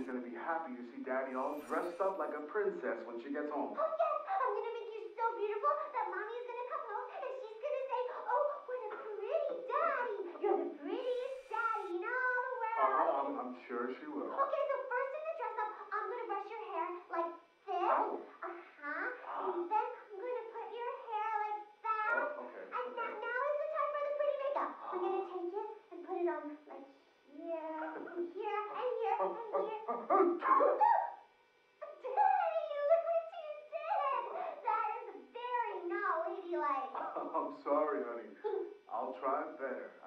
Mommy's gonna be happy to see Daddy all dressed up like a princess when she gets home? Oh, yes, I'm gonna make you so beautiful that Mommy's gonna come home and she's gonna say, Oh, what a pretty daddy! You're the prettiest daddy in all the world! Uh-huh, I'm, I'm sure she will. Okay, so first in the dress up, I'm gonna brush your hair like this. Ow. Uh-huh. And then I'm gonna put your hair like that. Oh, okay, And okay. now, now is the time for the pretty makeup. I'm gonna take it and put it on like here, and here, and here, Oh, and oh, here. oh, oh. Daddy, look what you did! That is very not ladylike. I'm sorry, honey. I'll try better,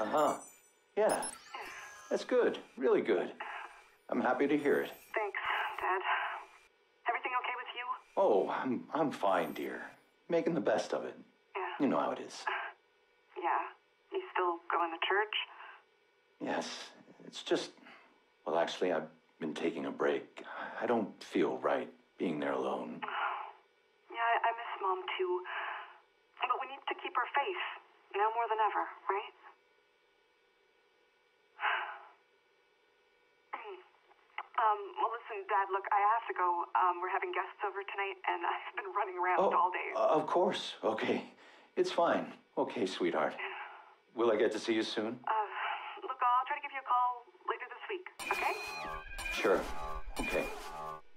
Uh huh. Yeah. That's good. Really good. I'm happy to hear it. Thanks, Dad. Everything okay with you? Oh, I'm I'm fine, dear. Making the best of it. Yeah. You know how it is. Yeah. You still going to church? Yes. It's just well, actually, I've been taking a break. I don't feel right being there alone. Yeah, I, I miss Mom too. But we need to keep her faith. Now more than ever, right? Um, well, listen, Dad, look, I have to go. Um, we're having guests over tonight, and I've been running around Oh, all day. uh, of course. Okay. It's fine. Okay, sweetheart. Will I get to see you soon? Uh, look, I'll try to give you a call later this week, okay? Sure. Okay.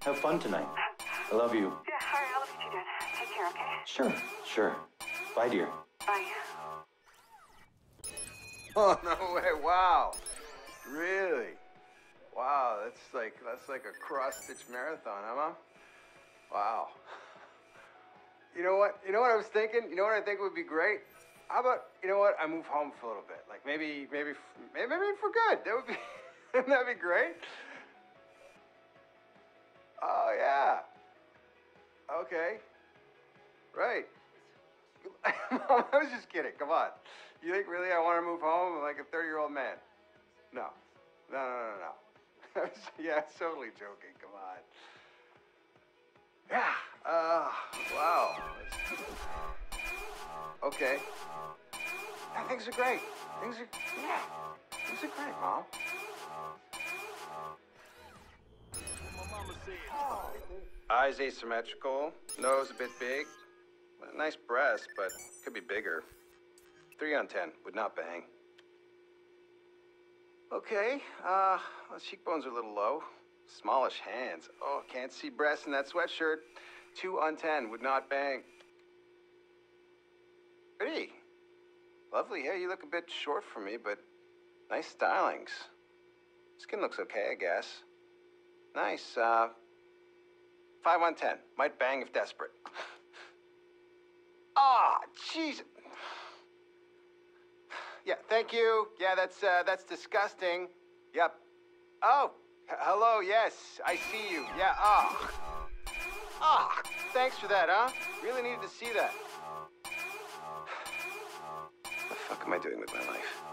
Have fun tonight. I love you. Yeah, all right, I love you too, Dad. Take care, okay? Sure. Sure. Bye, dear. Bye. Oh no way! Wow, really? Wow, that's like that's like a cross-stitch marathon, huh, Mom? Wow. You know what? You know what I was thinking? You know what I think would be great? How about you know what? I move home for a little bit, like maybe maybe maybe, maybe for good. That would be that'd be great. Oh yeah. Okay. Right. Mom, I was just kidding. Come on. You think really I want to move home like a 30 year old man? No. No, no, no, no. yeah, totally joking. Come on. Yeah. Uh, wow. Okay. Yeah, things are great. Things are, yeah. Things are great, Mom. Eyes asymmetrical, nose a bit big, nice breast, but could be bigger. Three on ten would not bang. Okay, uh, well, cheekbones are a little low. Smallish hands. Oh, can't see breasts in that sweatshirt. Two on ten would not bang. Pretty. Lovely. hair. you look a bit short for me, but nice stylings. Skin looks okay, I guess. Nice. Uh, five on ten. Might bang if desperate. Ah, jeez. Yeah, thank you. Yeah, that's uh, that's disgusting. Yep. Oh, hello. Yes, I see you. Yeah. Ah. Ah. Thanks for that, huh? Really needed to see that. What the fuck am I doing with my life?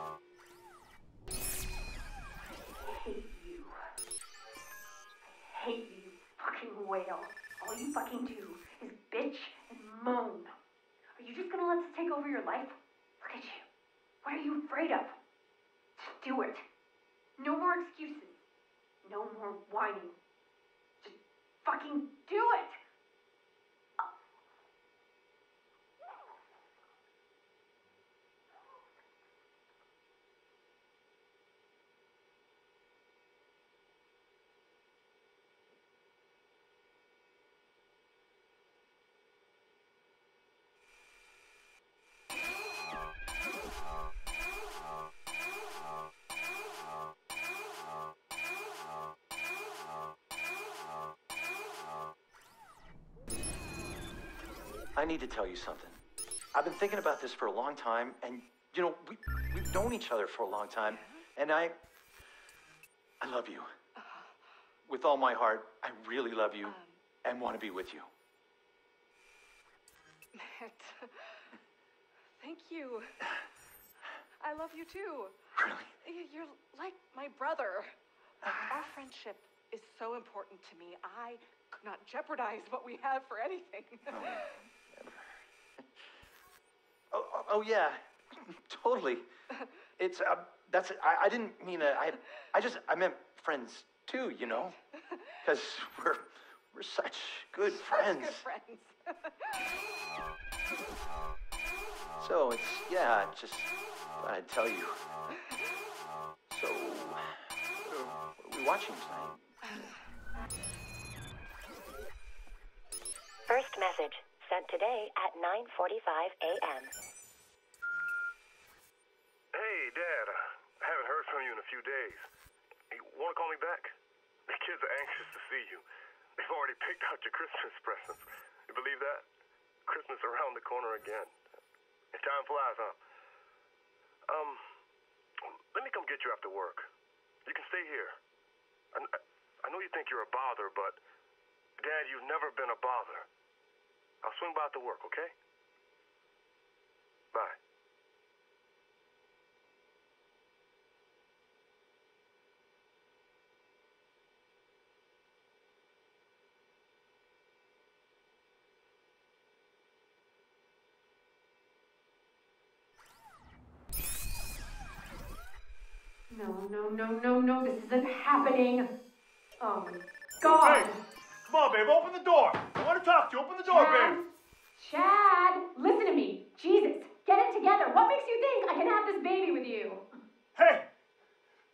hate you fucking whale. All you fucking do is bitch and moan. Are you just gonna let us take over your life? Look at you. What are you afraid of? Just do it. No more excuses. No more whining. Just fucking do it. Need to tell you something. I've been thinking about this for a long time, and you know, we, we've known each other for a long time, and I. I love you. With all my heart, I really love you and want to be with you. Matt. Thank you. I love you too. Really? You're like my brother. Our friendship is so important to me. I could not jeopardize what we have for anything. Oh. Oh, oh, oh yeah, totally. It's uh, that's I, I didn't mean uh, I I just I meant friends too, you know, because we're we're such good friends. Good friends. So it's yeah, just thought I'd tell you. So what are we watching tonight? First message sent today at 9:45 a.m. Hey, Dad. I haven't heard from you in a few days. You want to call me back? The kids are anxious to see you. They've already picked out your Christmas presents. You believe that? Christmas around the corner again. Time flies, huh? Um, let me come get you after work. You can stay here. I, I know you think you're a bother, but Dad, you've never been a bother. I'll swing by after work, okay? Bye. No, no, no, no, no, this isn't happening. Oh, God. Hey, come on, babe, open the door. I want to talk to you. Open the door, Chad, babe. Chad, listen to me. Jesus, get it together. What makes you think I can have this baby with you? Hey,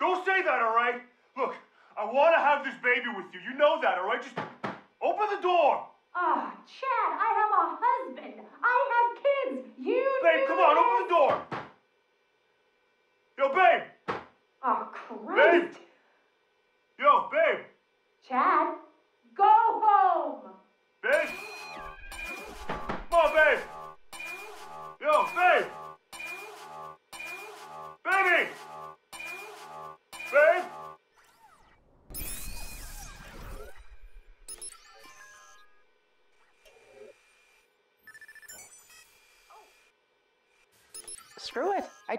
don't say that, all right? Look, I want to have this baby with you. You know that, all right? Just open the door. Ah, Chad, I have a husband.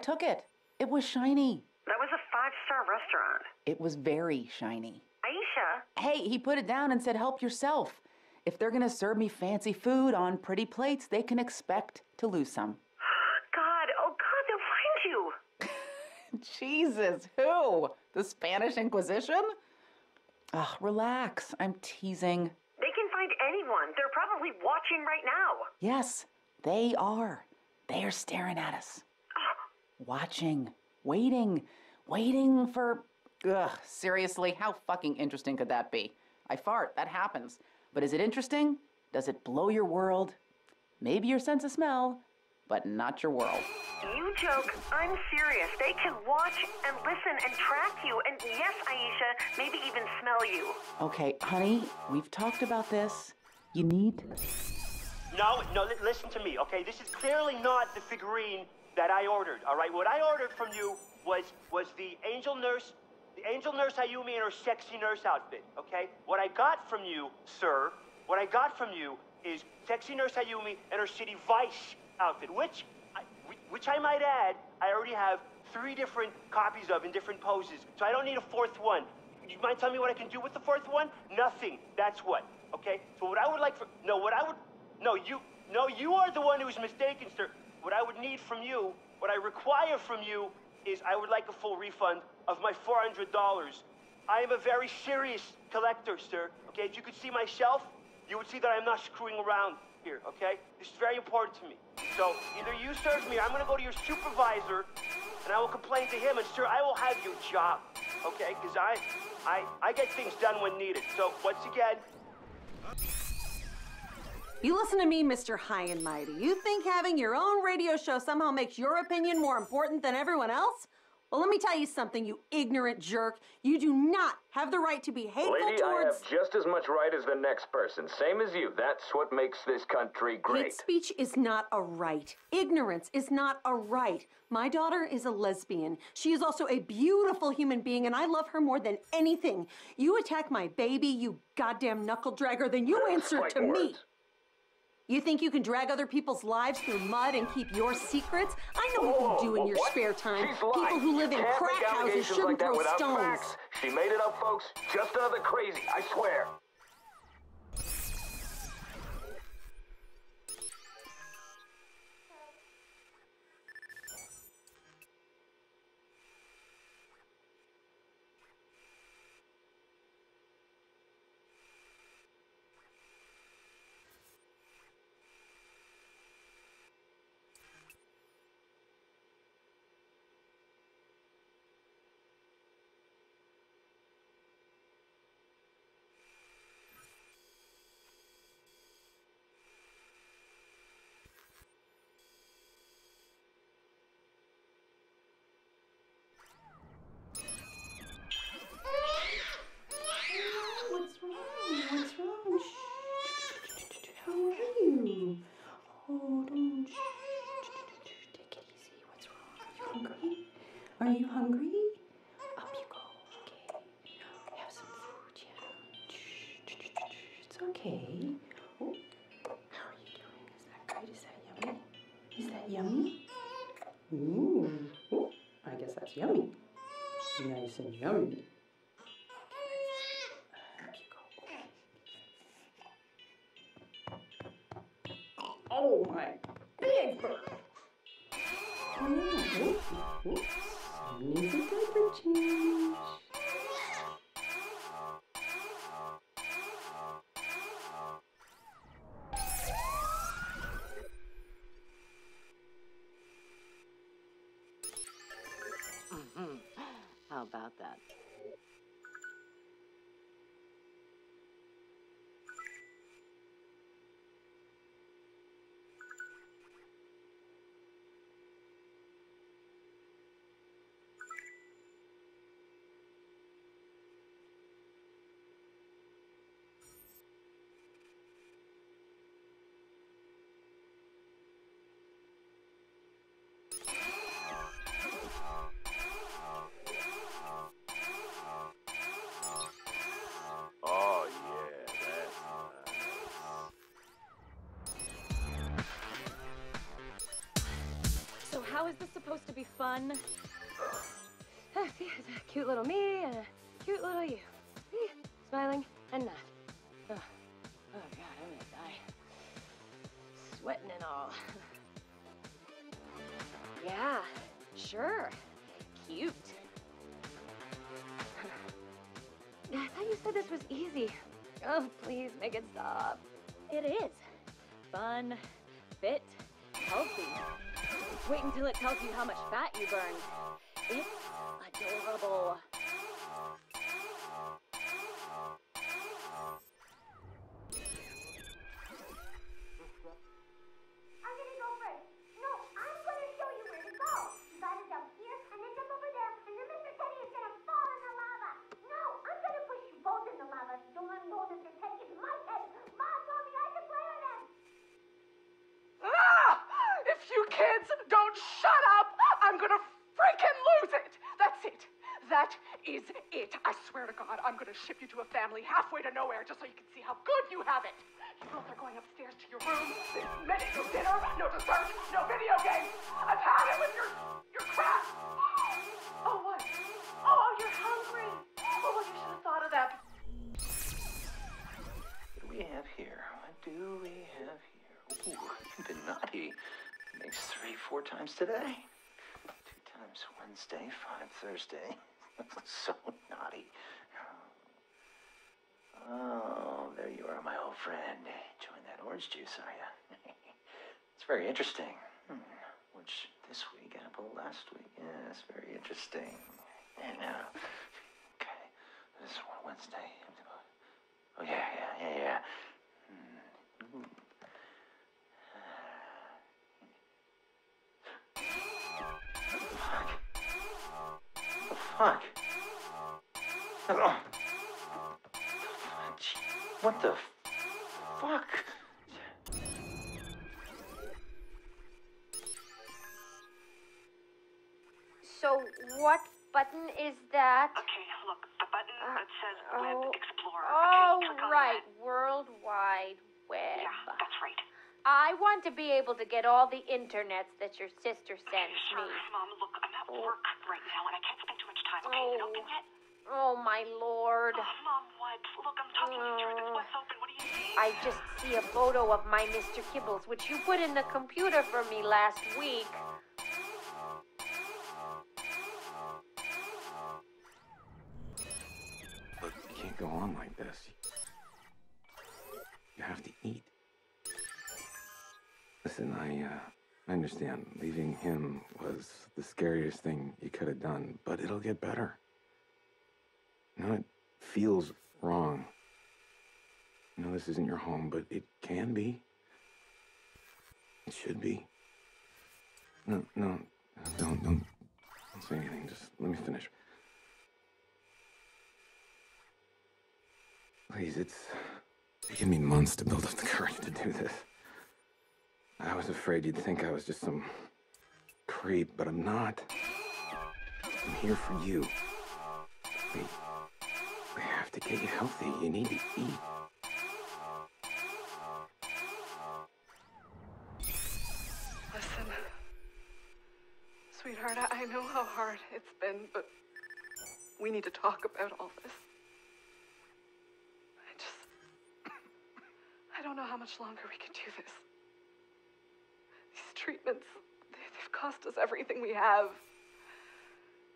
Took it. It was shiny. That was a five star restaurant. It was very shiny. Aisha, Hey, he put it down and said, help yourself. If they're gonna serve me fancy food on pretty plates, they can expect to lose some. God, oh God, they'll find you. Jesus, who? The Spanish Inquisition? Ugh, relax. I'm teasing. They can find anyone. They're probably watching right now. Yes, they are. They are staring at us. Watching, waiting, waiting for. Ugh, seriously, how fucking interesting could that be? I fart, that happens. But is it interesting? Does it blow your world? Maybe your sense of smell, but not your world. You joke. I'm serious. They can watch and listen and track you. And yes, Aisha, maybe even smell you. Okay, honey, we've talked about this. You need. No, no, listen to me, okay? This is clearly not the figurine that I ordered, all right? What I ordered from you was was the angel nurse, the angel nurse Ayumi in her sexy nurse outfit, okay? What I got from you, sir, what I got from you is sexy nurse Ayumi in her city vice outfit, which, I, which I might add, I already have three different copies of in different poses, so I don't need a fourth one. You mind telling me what I can do with the fourth one? Nothing. That's what. Okay. So what I would like for no, what I would no, you no, you are the one who's mistaken, sir. What I would need from you, what I require from you, is I would like a full refund of my four hundred dollars. I am a very serious collector, sir. Okay, if you could see my shelf, you would see that I'm not screwing around here. Okay, this is very important to me. So either you serve me, or I'm gonna go to your supervisor, and I will complain to him, and sir, I will have your job. Okay, because I, I, I get things done when needed. So once again, You listen to me, Mr. High and Mighty. You think having your own radio show somehow makes your opinion more important than everyone else? Well, let me tell you something, you ignorant jerk. You do not have the right to be hateful Lady, I have just as much right as the next person. Same as you. That's what makes this country great. Hate speech is not a right. Ignorance is not a right. My daughter is a lesbian. She is also a beautiful human being, and I love her more than anything. You attack my baby, you goddamn knuckle dragger, then you answer to Fighting me. You think you can drag other people's lives through mud and keep your secrets? I know what you do in your What? spare time. She's People lying. who live You in crack houses shouldn't like throw stones. Facts. She made it up, folks. Just another crazy, I swear. And yummy. Oh my big bird. Oh. Needs a be fun? See, it's a cute little me and a cute little you. See, smiling and not. Oh, oh God, I'm gonna die. Sweating and all. yeah, sure. Cute. I thought you said this was easy. Oh, please make it stop. It is. Fun, fit, healthy. Wait until it tells you how much fat you burned. It's adorable. I'm gonna ship you to a family halfway to nowhere just so you can see how good you have it. You both are going upstairs to your room. This minute, no dinner, no dessert, no video games. I've had it with your your crap. Oh what? Oh, you're hungry. Oh, well, you should have thought of that. What do we have here? What do we have here? Ooh, you've been naughty. Makes three, four times today. Two times Wednesday, five Thursday. so naughty. Oh, there you are, my old friend. Enjoying that orange juice, are you? it's very interesting. Hmm. Which this week, apple last week. Yes, very interesting. And now, okay, this is Wednesday. Oh yeah, yeah, yeah, yeah. Hmm. Fuck. fuck? Oh. Gee, What the fuck? So, what button is that? Okay, look, the button uh, that says oh, Web oh. Explorer. Oh, okay, click on right. World Wide Web. Yeah, that's right. I want to be able to get all the internets that your sister sends Sure, me. Mom, look, I'm at oh. work right now and I can't spend too much time, okay? Is it open yet? Oh, my lord. Oh, Mom, what? Look, I'm talking you through this. What's open? What do you see? I just see a photo of my Mr. Kibbles, which you put in the computer for me last week. Look, you can't go on like this. You have to eat. Listen, I, uh, I understand leaving him was the scariest thing you could have done, but it'll get better. I know it feels wrong. Know this isn't your home, but it can be. It should be. No, no, don't, don't, don't say anything. Just let me finish. Please, it's taken me months to build up the courage to do this. I was afraid you'd think I was just some creep, but I'm not. I'm here for you. To get you healthy. You need to eat. Listen, sweetheart, I know how hard it's been, but we need to talk about all this. I just. I don't know how much longer we can do this. These treatments, they, they've cost us everything we have.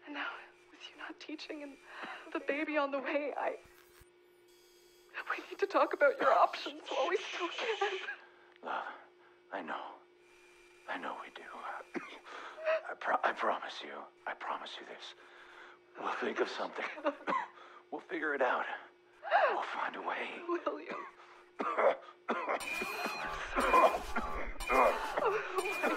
And now, you not teaching and the baby on the way, I. We need to talk about your options while we still can. Love, I know. I know we do. I, pro- I promise you. I promise you this. We'll think of something. We'll figure it out. We'll find a way. William. Oh, Sorry.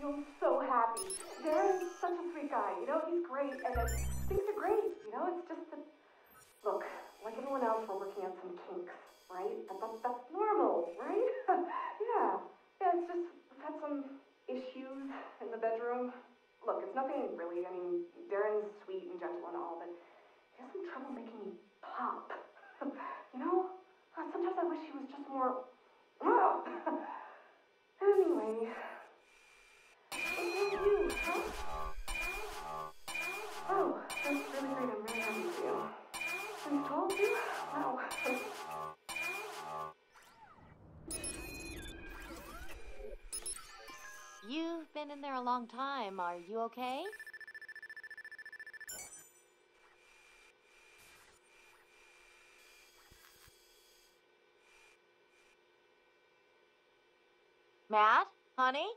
I'm so happy. Darren's such a sweet guy, you know, he's great, and uh, things are great, you know, it's just that, look, like everyone else, we're working out some kinks, right? But that, that's normal, right? yeah, yeah, it's just, we've had some issues in the bedroom. Look, it's nothing really, I mean, Darren's sweet and gentle and all, but he has some trouble making me pop. you know? Sometimes I wish he was just more, anyway. You've been in there a long time. Are you okay? Matt? Honey?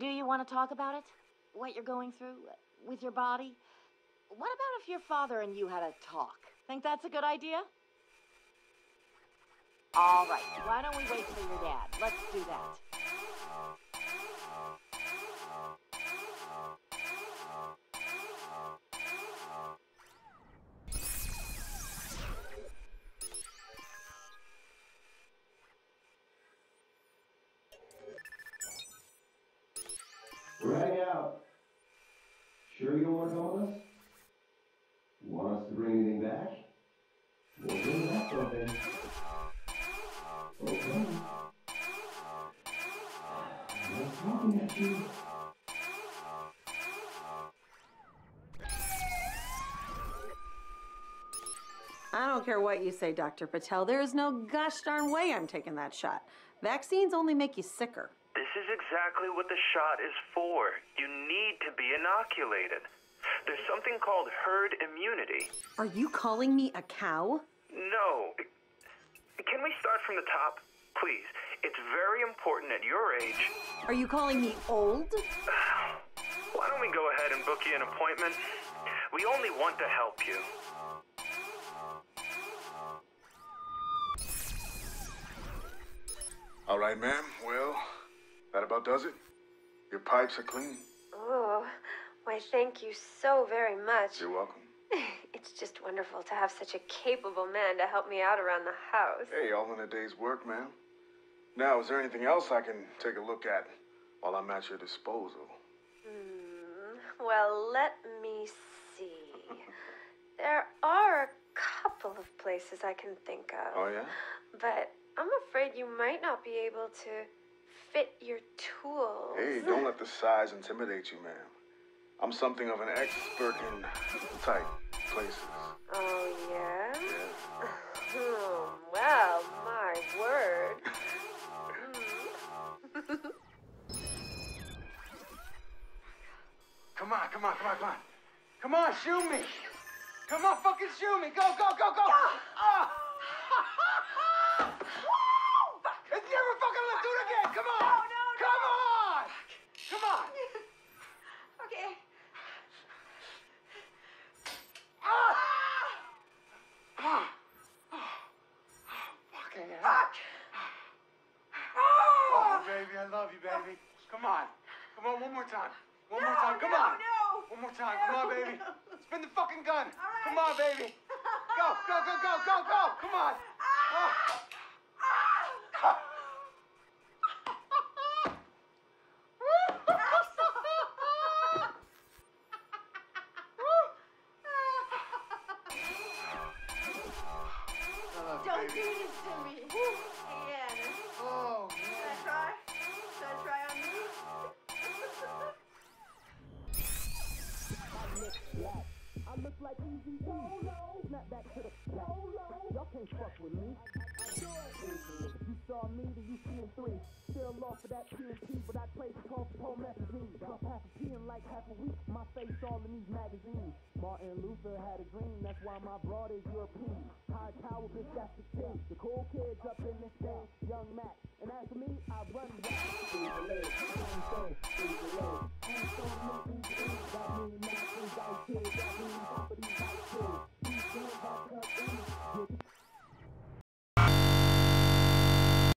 Do you want to talk about it? What you're going through with your body? What about if your father and you had a talk? Think that's a good idea? All right, why don't we wait for your dad? Let's do that. Don't care what you say, Dr. Patel. There is no gosh darn way I'm taking that shot. Vaccines only make you sicker. This is exactly what the shot is for. You need to be inoculated. There's something called herd immunity. Are you calling me a cow? No. Can we start from the top? Please. It's very important at your age. Are you calling me old? Why don't we go ahead and book you an appointment? We only want to help you. All right, ma'am. Well, that about does it. Your pipes are clean. Oh, why, thank you so very much. You're welcome. It's just wonderful to have such a capable man to help me out around the house. Hey, all in a day's work, ma'am. Now, is there anything else I can take a look at while I'm at your disposal? Hmm, well, let me see. there are a couple of places I can think of. Oh, yeah? But I'm afraid you might not be able to fit your tools. Hey, don't let the size intimidate you, ma'am. I'm something of an expert in tight places. Oh, yeah? Hmm, well, my word. Hmm. Come on, come on, come on, come on. Come on, shoot me. Come on, fucking shoot me. Go, go, go, go. Ah! It's never fucking let's do it again. Come on. I look like easy Solo. Snap back to the Solo. Y'all can't fuck with me. You saw me, then you seeing three. Still off of that TNT, but I play the call for whole magazine. Drop half a pee in like half a week. My face all in these magazines. Martin Luther had a dream, that's why my broad is European. High tower, bitch, that's the thing. The cool kids up in this thing, young Mac. And as for me, I run back.